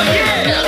Oh, yeah.